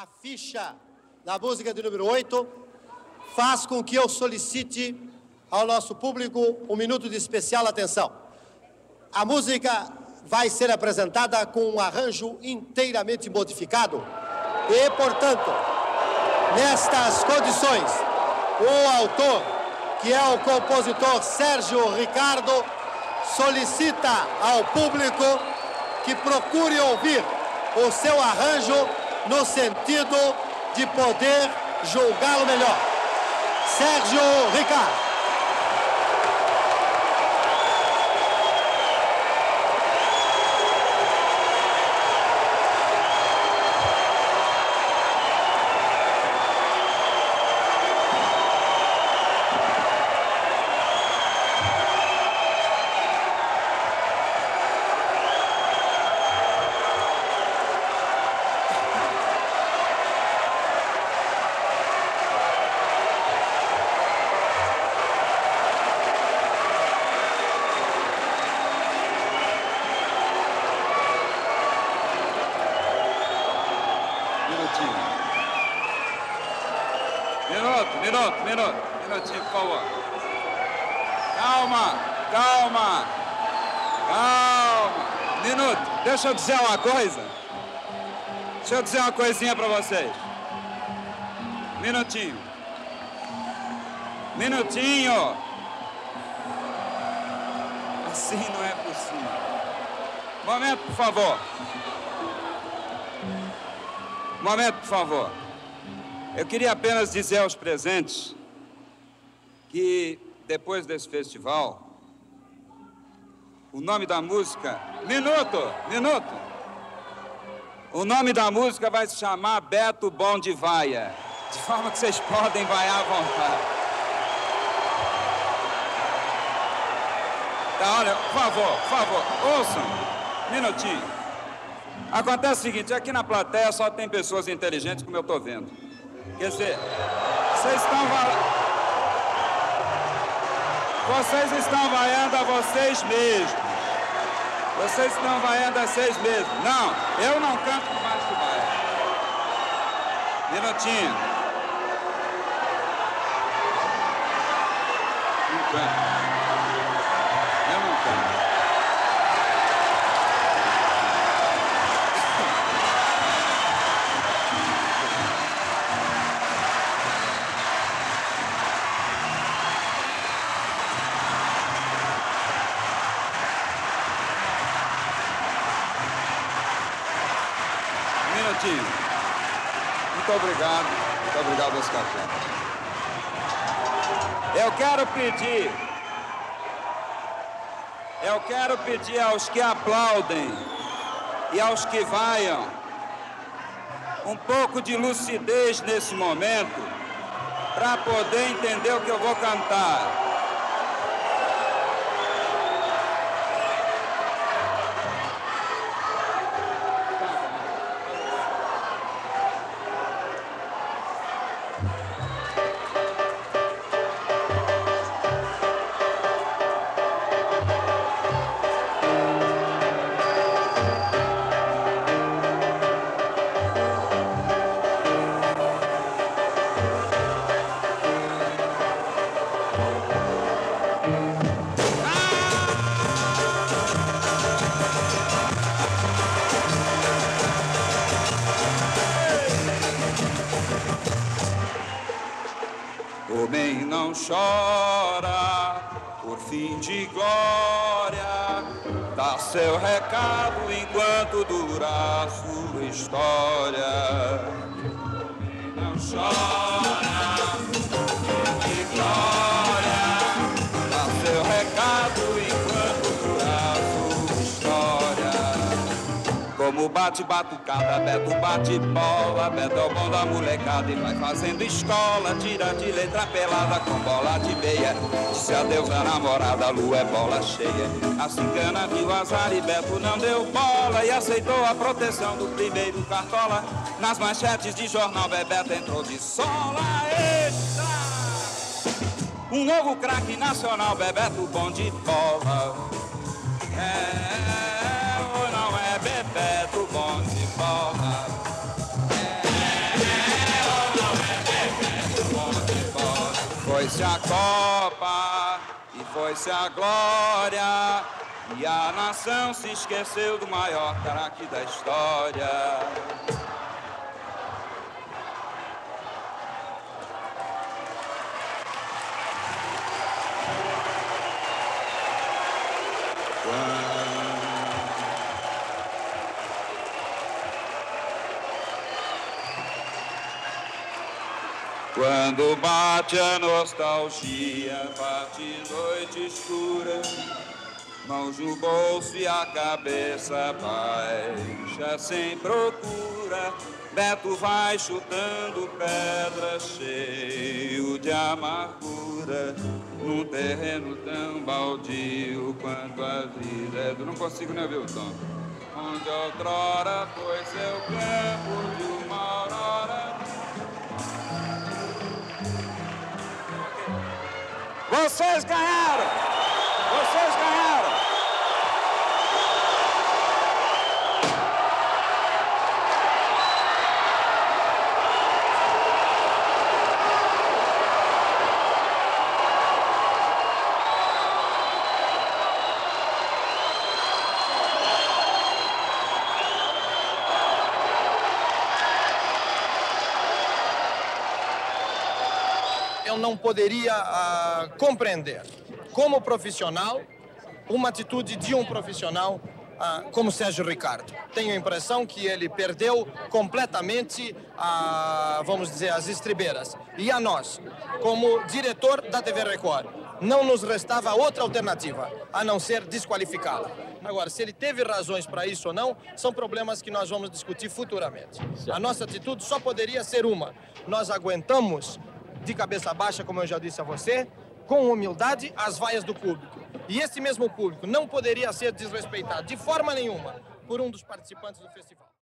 A ficha da música de número 8 faz com que eu solicite ao nosso público um minuto de especial atenção. A música vai ser apresentada com um arranjo inteiramente modificado e, portanto, nestas condições, o autor, que é o compositor Sérgio Ricardo, solicita ao público que procure ouvir o seu arranjo no sentido de poder julgá-lo melhor. Sérgio Ricardo. Minuto. Minutinho, por favor. Calma, calma. Calma. Minuto. Deixa eu dizer uma coisa. Deixa eu dizer uma coisinha pra vocês. Minutinho. Minutinho. Assim não é possível. Momento, por favor. Momento, por favor. Eu queria apenas dizer aos presentes que depois desse festival, o nome da música. Minuto! Minuto! O nome da música vai se chamar Beto Bom de Vaia. De forma que vocês podem vaiar à vontade. Tá, olha, por favor, por favor, ouçam. Minutinho. Acontece o seguinte, aqui na plateia só tem pessoas inteligentes, como eu estou vendo. Quer dizer, vocês estão. Vocês estão vaiando a vocês mesmos. Vocês estão vaiando a vocês mesmos. Não, eu não canto baixo do baile. Minutinho. Canto. Muito obrigado. Muito obrigado, Oscar Clemente. Eu quero pedir. Eu quero pedir aos que aplaudem e aos que vaiam um pouco de lucidez nesse momento para poder entender o que eu vou cantar. Homem não chora por fim de glória, dá seu recado enquanto dura a sua história. Homem não chora batucada, Beto bate bola, Beto da molecada e vai fazendo escola, tira de letra pelada com bola de meia. Disse adeus à namorada, a lua é bola cheia. Assim cana viu azar e Beto não deu bola e aceitou a proteção do primeiro cartola. Nas manchetes de jornal, Bebeto entrou de sola extra. Um novo craque nacional, Bebeto bom de bola? É, Foi-se a Copa e foi-se a glória. E a nação se esqueceu do maior craque da história. Quando bate a nostalgia, bate noite escura, mãos no bolso e a cabeça baixa sem procura. Beto vai chutando pedra cheio de amargura num terreno tão baldio quanto a vida. Eu não consigo nem ouvir o tom. Onde outrora foi seu campo de Vocês ganharam! Vocês ganharam! Eu não poderia ah, compreender, como profissional, uma atitude de um profissional ah, como Sérgio Ricardo. Tenho a impressão que ele perdeu completamente, ah, vamos dizer, as estribeiras. E a nós, como diretor da TV Record, não nos restava outra alternativa a não ser desqualificá-la. Agora, se ele teve razões para isso ou não, são problemas que nós vamos discutir futuramente. A nossa atitude só poderia ser uma: nós aguentamos de cabeça baixa, como eu já disse a você, com humildade as vaias do público. E esse mesmo público não poderia ser desrespeitado de forma nenhuma por um dos participantes do festival.